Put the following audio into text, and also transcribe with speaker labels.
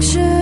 Speaker 1: 是